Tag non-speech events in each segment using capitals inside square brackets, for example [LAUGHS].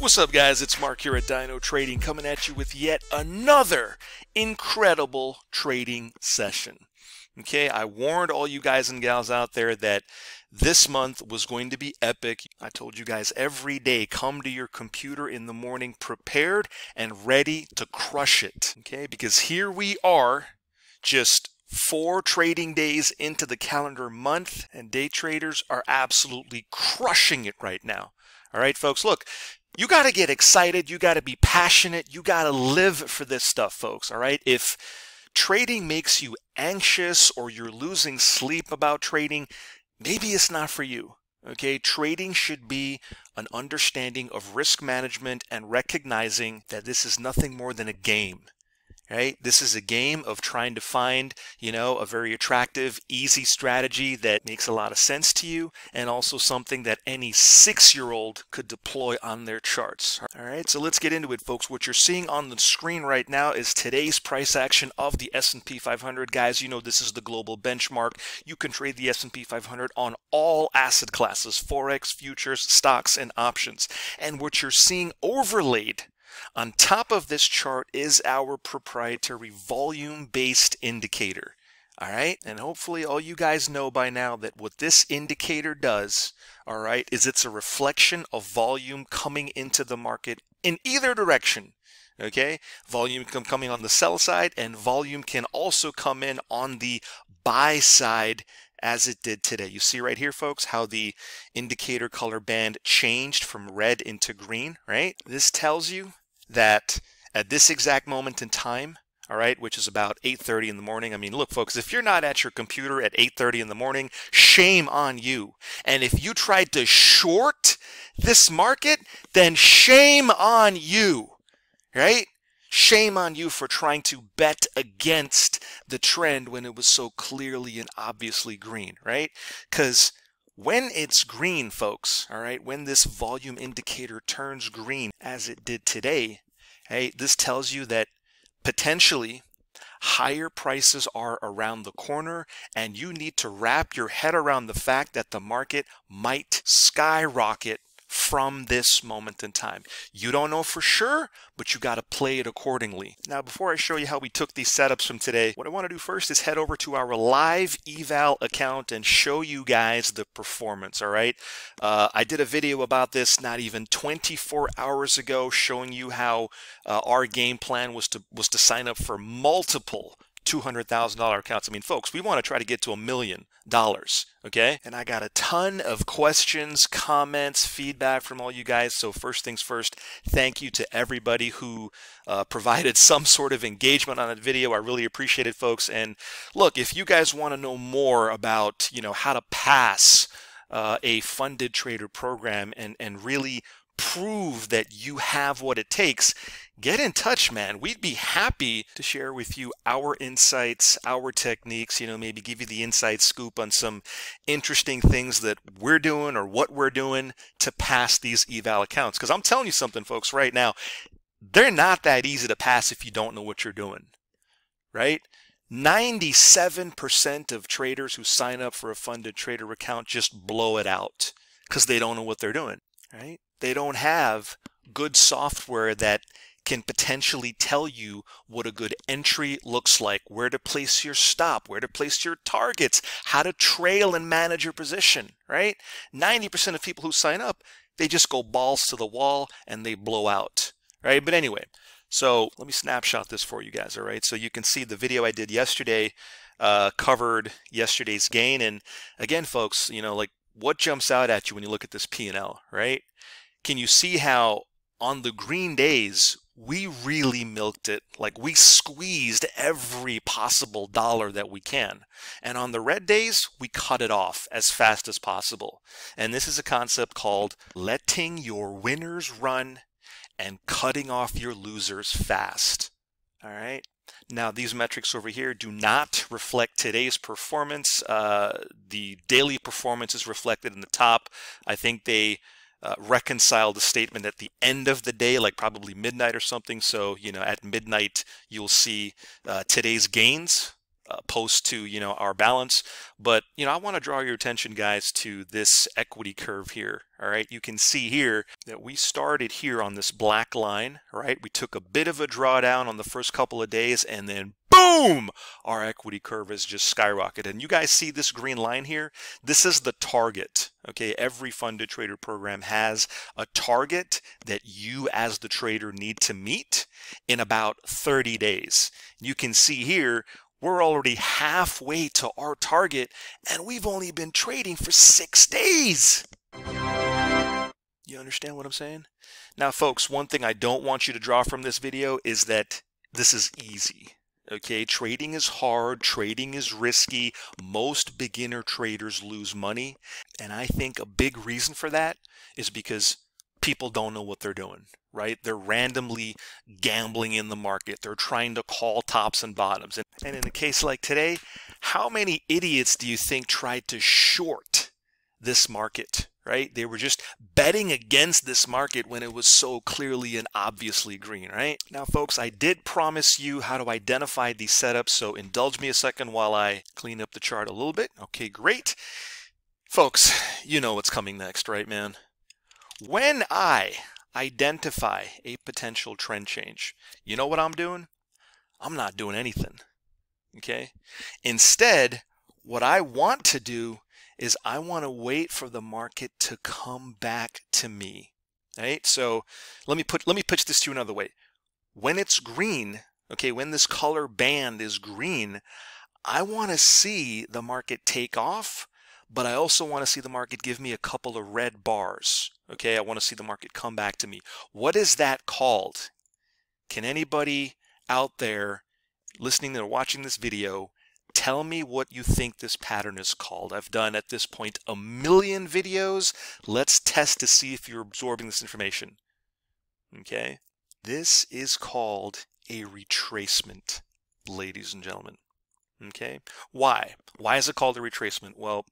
What's up, guys? It's Mark here at Dyno Trading coming at you with yet another incredible trading session. Okay, I warned all you guys and gals out there that this month was going to be epic. I told you guys every day come to your computer in the morning prepared and ready to crush it. Okay, because here we are just four trading days into the calendar month, and day traders are absolutely crushing it right now. All right, folks, look, you got to get excited. You got to be passionate. You got to live for this stuff, folks. All right. If trading makes you anxious or you're losing sleep about trading, maybe it's not for you. Okay. Trading should be an understanding of risk management and recognizing that this is nothing more than a game right? This is a game of trying to find, you know, a very attractive, easy strategy that makes a lot of sense to you and also something that any six-year-old could deploy on their charts. All right, so let's get into it, folks. What you're seeing on the screen right now is today's price action of the S&P 500. Guys, you know this is the global benchmark. You can trade the S&P 500 on all asset classes, Forex, futures, stocks, and options. And what you're seeing overlaid on top of this chart is our proprietary volume-based indicator. All right, and hopefully all you guys know by now that what this indicator does, all right, is it's a reflection of volume coming into the market in either direction. Okay, volume come coming on the sell side, and volume can also come in on the buy side as it did today. You see right here, folks, how the indicator color band changed from red into green, right? This tells you that at this exact moment in time, all right, which is about 8:30 in the morning. I mean, look folks, if you're not at your computer at 8:30 in the morning, shame on you. And if you tried to short this market, then shame on you. Right? Shame on you for trying to bet against the trend when it was so clearly and obviously green, right? Cuz when it's green, folks, all right, when this volume indicator turns green as it did today, hey, this tells you that potentially higher prices are around the corner and you need to wrap your head around the fact that the market might skyrocket from this moment in time. You don't know for sure, but you got to play it accordingly. Now, before I show you how we took these setups from today, what I want to do first is head over to our live eval account and show you guys the performance, all right? Uh, I did a video about this not even 24 hours ago showing you how uh, our game plan was to was to sign up for multiple $200,000 accounts. I mean, folks, we want to try to get to a million dollars, okay? And I got a ton of questions, comments, feedback from all you guys. So first things first, thank you to everybody who uh, provided [LAUGHS] some sort of engagement on that video. I really appreciate it, folks. And look, if you guys want to know more about, you know, how to pass uh, a funded trader program and, and really prove that you have what it takes, get in touch, man. We'd be happy to share with you our insights, our techniques, you know, maybe give you the inside scoop on some interesting things that we're doing or what we're doing to pass these eval accounts. Because I'm telling you something, folks, right now, they're not that easy to pass if you don't know what you're doing, right? 97% of traders who sign up for a funded trader account just blow it out because they don't know what they're doing, right? They don't have good software that can potentially tell you what a good entry looks like, where to place your stop, where to place your targets, how to trail and manage your position, right? 90% of people who sign up, they just go balls to the wall and they blow out, right? But anyway, so let me snapshot this for you guys, all right? So you can see the video I did yesterday uh, covered yesterday's gain. And again, folks, you know, like what jumps out at you when you look at this P&L, right? Can you see how on the green days, we really milked it. Like we squeezed every possible dollar that we can. And on the red days, we cut it off as fast as possible. And this is a concept called letting your winners run and cutting off your losers fast. All right. Now, these metrics over here do not reflect today's performance. Uh, the daily performance is reflected in the top. I think they uh, reconcile the statement at the end of the day, like probably midnight or something. So, you know, at midnight, you'll see uh, today's gains uh, post to you know our balance. But you know I want to draw your attention guys to this equity curve here all right? You can see here that we started here on this black line right? We took a bit of a drawdown on the first couple of days and then boom our equity curve has just skyrocketed. And you guys see this green line here? This is the target okay? Every funded trader program has a target that you as the trader need to meet in about 30 days. You can see here we're already halfway to our target and we've only been trading for six days. You understand what I'm saying? Now, folks, one thing I don't want you to draw from this video is that this is easy. Okay, trading is hard, trading is risky. Most beginner traders lose money. And I think a big reason for that is because people don't know what they're doing, right? They're randomly gambling in the market. They're trying to call tops and bottoms. And, and in a case like today, how many idiots do you think tried to short this market, right? They were just betting against this market when it was so clearly and obviously green, right? Now, folks, I did promise you how to identify these setups, so indulge me a second while I clean up the chart a little bit. Okay, great. Folks, you know what's coming next, right, man? When I identify a potential trend change, you know what I'm doing? I'm not doing anything. Okay? Instead, what I want to do is I want to wait for the market to come back to me. Right? So let me put let me pitch this to you another way. When it's green, okay, when this color band is green, I want to see the market take off but I also want to see the market give me a couple of red bars. Okay, I want to see the market come back to me. What is that called? Can anybody out there listening or watching this video tell me what you think this pattern is called? I've done at this point a million videos. Let's test to see if you're absorbing this information. Okay, this is called a retracement, ladies and gentlemen. Okay, why? Why is it called a retracement? Well,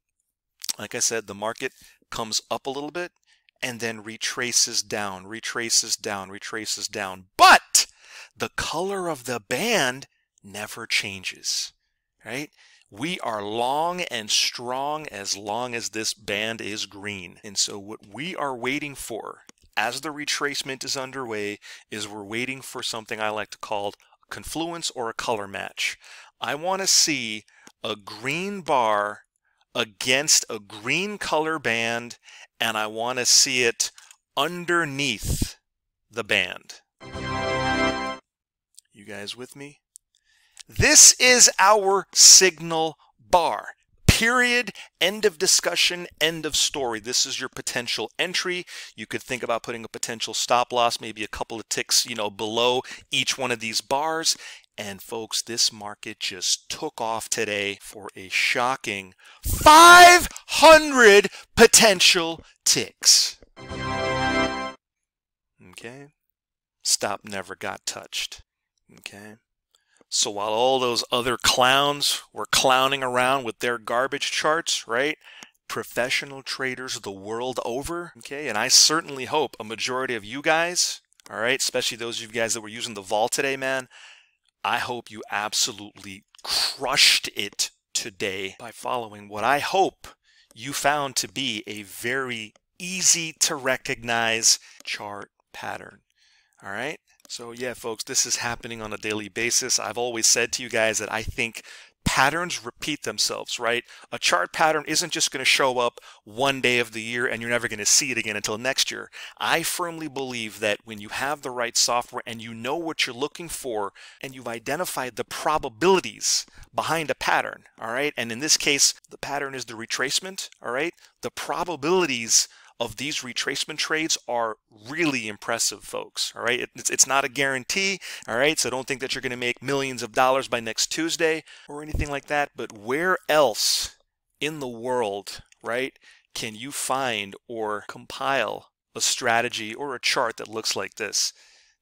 like I said, the market comes up a little bit and then retraces down, retraces down, retraces down. But the color of the band never changes, right? We are long and strong as long as this band is green. And so what we are waiting for as the retracement is underway is we're waiting for something I like to call confluence or a color match. I want to see a green bar against a green color band and I want to see it underneath the band. You guys with me? This is our signal bar. Period. End of discussion. End of story. This is your potential entry. You could think about putting a potential stop loss, maybe a couple of ticks, you know, below each one of these bars. And folks, this market just took off today for a shocking 500 potential ticks. Okay. Stop never got touched. Okay. So while all those other clowns were clowning around with their garbage charts, right? Professional traders the world over, okay? And I certainly hope a majority of you guys, all right, especially those of you guys that were using the vault today, man, I hope you absolutely crushed it today by following what I hope you found to be a very easy to recognize chart pattern. All right. So yeah, folks, this is happening on a daily basis. I've always said to you guys that I think patterns repeat themselves, right? A chart pattern isn't just going to show up one day of the year and you're never going to see it again until next year. I firmly believe that when you have the right software and you know what you're looking for and you've identified the probabilities behind a pattern, all right? And in this case, the pattern is the retracement, all right? The probabilities of these retracement trades are really impressive, folks. All right, it's, it's not a guarantee. All right, so don't think that you're going to make millions of dollars by next Tuesday or anything like that. But where else in the world, right, can you find or compile a strategy or a chart that looks like this?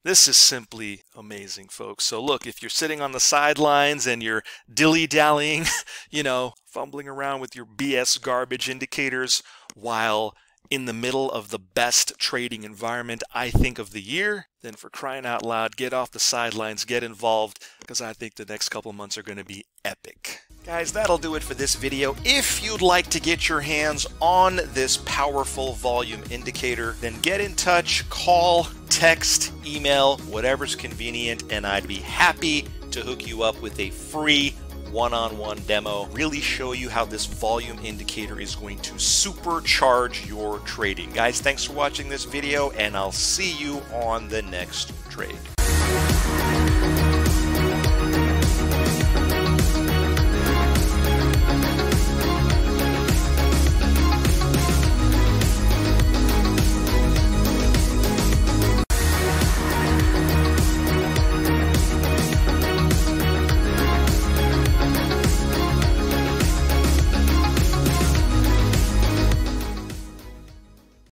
This is simply amazing, folks. So look, if you're sitting on the sidelines and you're dilly-dallying, [LAUGHS] you know, fumbling around with your BS garbage indicators while in the middle of the best trading environment I think of the year, then for crying out loud, get off the sidelines, get involved, because I think the next couple months are going to be epic. Guys, that'll do it for this video. If you'd like to get your hands on this powerful volume indicator, then get in touch, call, text, email, whatever's convenient, and I'd be happy to hook you up with a free one-on-one demo, really show you how this volume indicator is going to supercharge your trading. Guys, thanks for watching this video and I'll see you on the next trade.